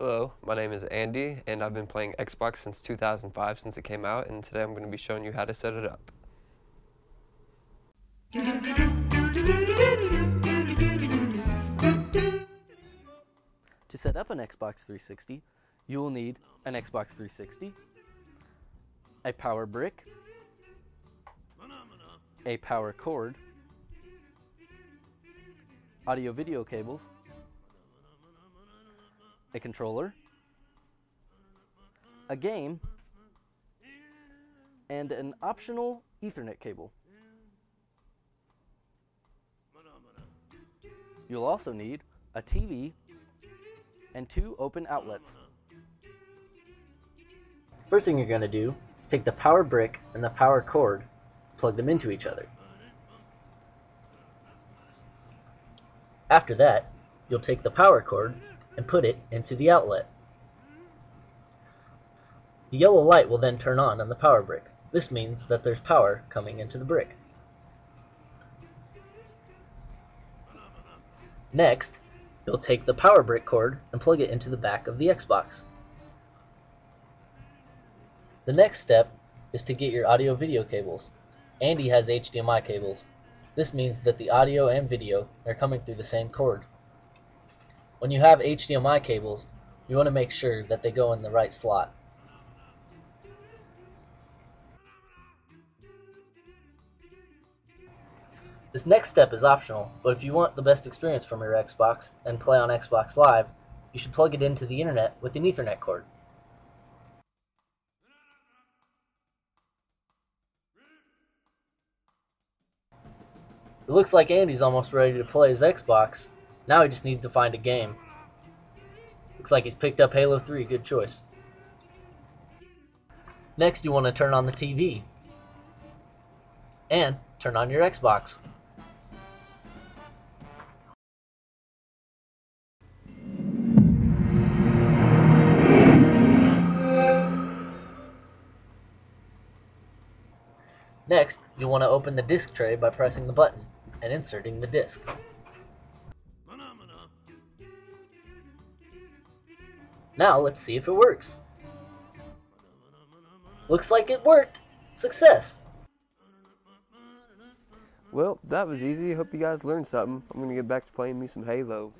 Hello, my name is Andy, and I've been playing Xbox since 2005, since it came out, and today I'm going to be showing you how to set it up. To set up an Xbox 360, you will need an Xbox 360, a power brick, a power cord, audio video cables, a controller, a game, and an optional Ethernet cable. You'll also need a TV and two open outlets. First thing you're going to do is take the power brick and the power cord, plug them into each other. After that, you'll take the power cord and put it into the outlet. The yellow light will then turn on on the power brick. This means that there's power coming into the brick. Next, you'll take the power brick cord and plug it into the back of the Xbox. The next step is to get your audio video cables. Andy has HDMI cables. This means that the audio and video are coming through the same cord. When you have HDMI cables, you want to make sure that they go in the right slot. This next step is optional, but if you want the best experience from your Xbox and play on Xbox Live, you should plug it into the internet with an Ethernet cord. It looks like Andy's almost ready to play his Xbox. Now he just needs to find a game. Looks like he's picked up Halo 3, good choice. Next you want to turn on the TV. And turn on your Xbox. Next, you'll want to open the disk tray by pressing the button and inserting the disk. Now let's see if it works. Looks like it worked! Success! Well, that was easy. Hope you guys learned something. I'm going to get back to playing me some Halo.